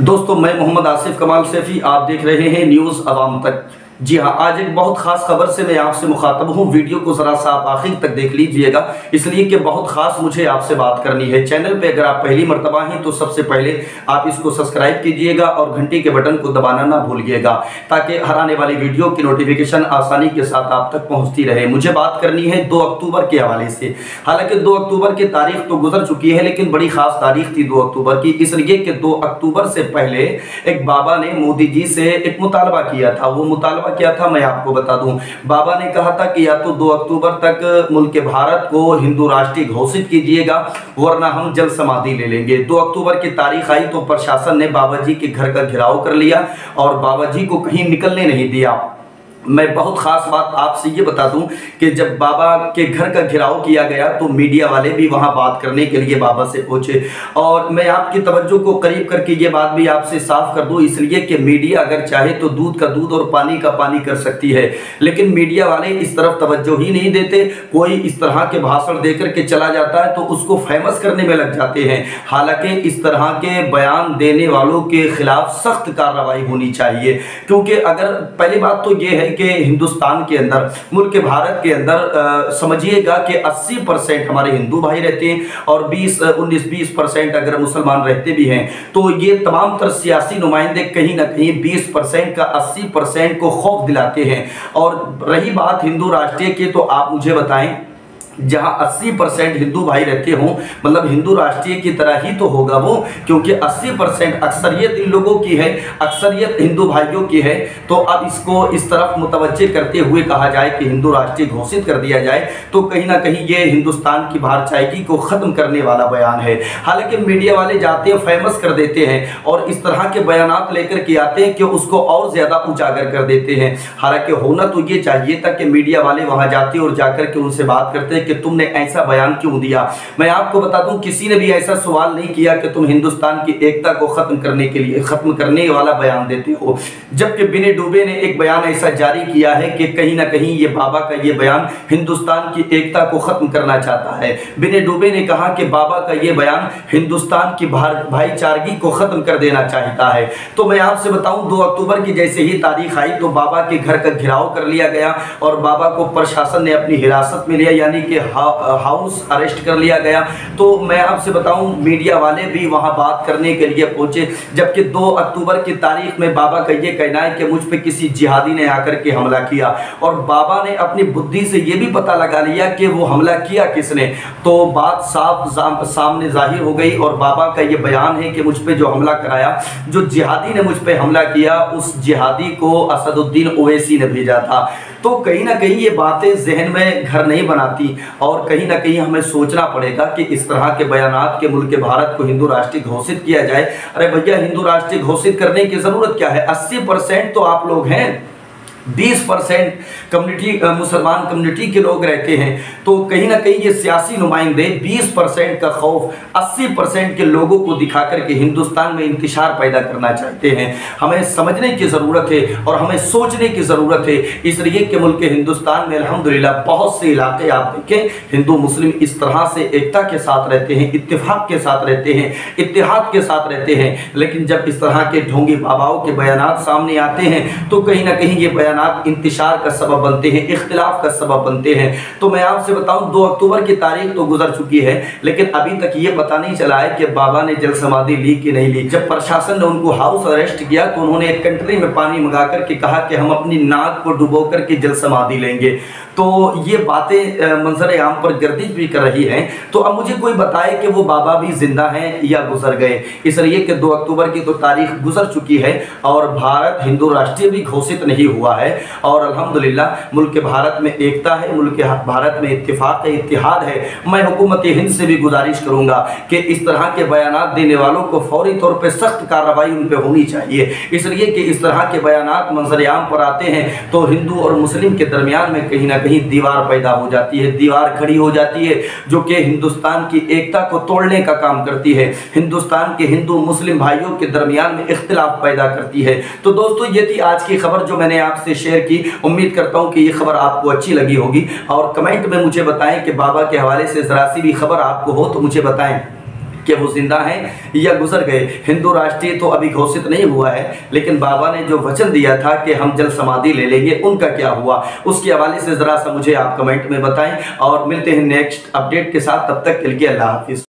दोस्तों मैं मोहम्मद आसिफ कमाल सैफी आप देख रहे हैं न्यूज़ आवाम तक। जी हाँ आज एक बहुत खास खबर से मैं आपसे मुखातब हूँ। वीडियो को ज़रा सा आप आखिर तक देख लीजिएगा। इसलिए कि बहुत खास मुझे आपसे बात करनी है। चैनल पे अगर आप पहली मरतबा हैं तो सबसे पहले आप इसको सब्सक्राइब कीजिएगा और घंटी के बटन को दबाना ना भूलिएगा, ताकि हर आने वाली वीडियो की नोटिफिकेशन आसानी के साथ आप तक पहुँचती रहे। मुझे बात करनी है दो अक्टूबर के हवाले से। हालाँकि दो अक्टूबर की तारीख तो गुजर चुकी है, लेकिन बड़ी खास तारीख थी दो अक्टूबर की। इसलिए कि दो अक्टूबर से पहले एक बाबा ने मोदी जी से एक मुतालबा किया था। वो मुतालबा मुतालबा क्या था मैं आपको बता दूँ। बाबा ने कहा था कि या तो 2 अक्टूबर तक मुल्क भारत को हिंदू राष्ट्रीय घोषित कीजिएगा, वरना हम जल समाधि ले लेंगे। 2 अक्टूबर की तारीख आई तो प्रशासन ने बाबा जी के घर का घेराव कर लिया और बाबा जी को कहीं निकलने नहीं दिया। मैं बहुत ख़ास बात आपसे ये बता दूँ कि जब बाबा के घर का घिराव किया गया तो मीडिया वाले भी वहाँ बात करने के लिए बाबा से पहुँचे और मैं आपकी तवज्जो को करीब करके ये बात भी आपसे साफ़ कर दूँ, इसलिए कि मीडिया अगर चाहे तो दूध का दूध और पानी का पानी कर सकती है। लेकिन मीडिया वाले इस तरफ़ तवज्जो ही नहीं देते। कोई इस तरह के भाषण दे करके चला जाता है तो उसको फ़ेमस करने में लग जाते हैं। हालाँकि इस तरह के बयान देने वालों के खिलाफ सख्त कार्रवाई होनी चाहिए। क्योंकि अगर, पहली बात तो ये है कि हिंदुस्तान के अंदर, मुल्क भारत के अंदर समझिएगा कि 80 परसेंट हमारे हिंदू भाई रहते हैं और 20 19 20 परसेंट अगर मुसलमान रहते भी हैं तो ये तमाम तर सियासी नुमाइंदे कहीं ना कहीं 20 परसेंट का 80 परसेंट को खौफ दिलाते हैं। और रही बात हिंदू राष्ट्रीय की तो आप मुझे बताएँ जहाँ 80 परसेंट हिंदू भाई रहते हों मतलब हिंदू राष्ट्रीय की तरह ही तो होगा वो, क्योंकि 80 परसेंट अक्सरियत इन लोगों की है, अक्सरियत हिंदू भाइयों की है। तो अब इसको इस तरफ़ मुतवजह करते हुए कहा जाए कि हिंदू राष्ट्रीय घोषित कर दिया जाए तो कहीं ना कहीं ये हिंदुस्तान की भारचायकी को ख़त्म करने वाला बयान है। हालाँकि मीडिया वाले जाते हैं, फ़ेमस कर देते हैं और इस तरह के बयान लेकर के आते हैं कि उसको और ज़्यादा उजागर कर देते हैं। हालाँकि होना तो ये चाहिए था कि मीडिया वाले वहाँ जाते और जाकर के उनसे बात करते हैं कि तुमने ऐसा बयान क्यों दिया? मैं आपको बता दूँ, किसी ने भी ऐसा सवाल नहीं किया कि तुम हिंदुस्तान की एकता को खत्म करने के लिए, खत्म करने वाला बयान देते हो। जबकि बिने डूबे ने एक बयान ऐसा जारी किया है कि कहीं ना कहीं ये बाबा का ये बयान हिंदुस्तान की एकता को खत्म करना चाहता है। बिने डूबे ने कहा कि बाबा का ये बयान हिंदुस्तान की भाईचारगी को खत्म कर देना चाहता है। तो मैं आपसे बताऊँ, दो अक्टूबर की जैसे ही तारीख आई तो बाबा के घर का घिराव कर लिया गया और बाबा को प्रशासन ने अपनी हिरासत में लिया, यानी कि हाउस अरेस्ट कर लिया गया। तो मैं आपसे बताऊँ मीडिया वाले भी वहाँ बात करने के लिए पहुँचे, जबकि 2 अक्टूबर की तारीख में बाबा का ये कहना है कि मुझ पर किसी जिहादी ने आकर के हमला किया। और बाबा ने अपनी बुद्धि से ये भी पता लगा लिया कि वो हमला किया किसने। तो बात साफ़ सामने ज़ाहिर हो गई और बाबा का ये बयान है कि मुझ पर जो हमला कराया, जो जिहादी ने मुझ पर हमला किया, उस जिहादी को असदुद्दीन ओवैसी ने भेजा था। तो कहीं ना कहीं ये बातें जहन में घर नहीं बनाती। और कहीं ना कहीं हमें सोचना पड़ेगा कि इस तरह के बयान के मुल्क भारत को हिंदू राष्ट्रीय घोषित किया जाए। अरे भैया, हिंदू राष्ट्रीय घोषित करने की ज़रूरत क्या है? अस्सी परसेंट तो आप लोग हैं। बीस परसेंट कम्युनिटी मुसलमान कम्युनिटी के लोग रहते हैं। तो कहीं ना कहीं ये सियासी नुमाइंदे बीस परसेंट का खौफ अस्सी परसेंट के लोगों को दिखा करके हिंदुस्तान में इंतशार पैदा करना चाहते हैं। हमें समझने की ज़रूरत है और हमें सोचने की ज़रूरत है। इसलिए कि मुल्क हिंदुस्तान में अलहमदिल्ला बहुत से इलाके आप देखें, हिंदू, मुस्लिम इस तरह से एकता के साथ रहते हैं इतफाक़ के साथ रहते हैं इतिहाद के साथ रहते हैं। लेकिन जब इस तरह के ढोंगी बाबाओं के बयान सामने आते हैं तो कहीं ना कहीं ये बयान इंतशार का सबब बनते हैं, इख्तलाफ का सबब बनते हैं। तो मैं आपसे बताऊँ, दो अक्टूबर की तारीख तो गुजर चुकी है, लेकिन अभी तक ये पता नहीं चला है कि बाबा ने जल समाधि ली कि नहीं ली। जब प्रशासन ने उनको हाउस अरेस्ट किया तो उन्होंने एक कंट्री में पानी मंगा करके कहा कि हम अपनी नाक को डुबो करके जल समाधि लेंगे। तो ये बातें मंजर आम पर गर्दिश भी कर रही हैं। तो अब मुझे कोई बताए कि वो बाबा भी ज़िंदा हैं या गुजर गए। इसलिए कि दो अक्टूबर की तो तारीख गुजर चुकी है और भारत हिंदू राष्ट्रीय भी घोषित नहीं हुआ है। और अल्हम्दुलिल्लाह, मुल्क भारत में एकता है, मुल्क भारत में इतफाक़ है इतिहाद है। मैं हुकूमत हिंद से भी गुजारिश करूँगा कि इस तरह के बयान देने वालों को फौरी तौर पर सख्त कार्रवाई उन पर होनी चाहिए। इसलिए कि इस तरह के बयान मंजर आम पर आते हैं तो हिंदू और मुस्लिम के दरमियान में कहीं ना कहीं दीवार पैदा हो जाती है, दीवार खड़ी हो जाती है, जो कि हिंदुस्तान की एकता को तोड़ने का काम करती है। हिंदुस्तान के हिंदू मुस्लिम भाइयों के दरमियान में इख्तलाफ पैदा करती है। तो दोस्तों, ये थी आज की खबर जो मैंने आपसे शेयर की। उम्मीद करता हूँ कि ये खबर आपको अच्छी लगी होगी। और कमेंट में मुझे बताएँ कि बाबा के हवाले से ज़रा सी भी खबर आपको हो तो मुझे बताएँ। कि वो ज़िंदा हैं या गुजर गए। हिंदू राष्ट्रीय तो अभी घोषित नहीं हुआ है, लेकिन बाबा ने जो वचन दिया था कि हम जल समाधि ले लेंगे, उनका क्या हुआ? उसके हवाले से ज़रा सा मुझे आप कमेंट में बताएँ और मिलते हैं नेक्स्ट अपडेट के साथ। तब तक के लिए अल्लाह हाफिज़।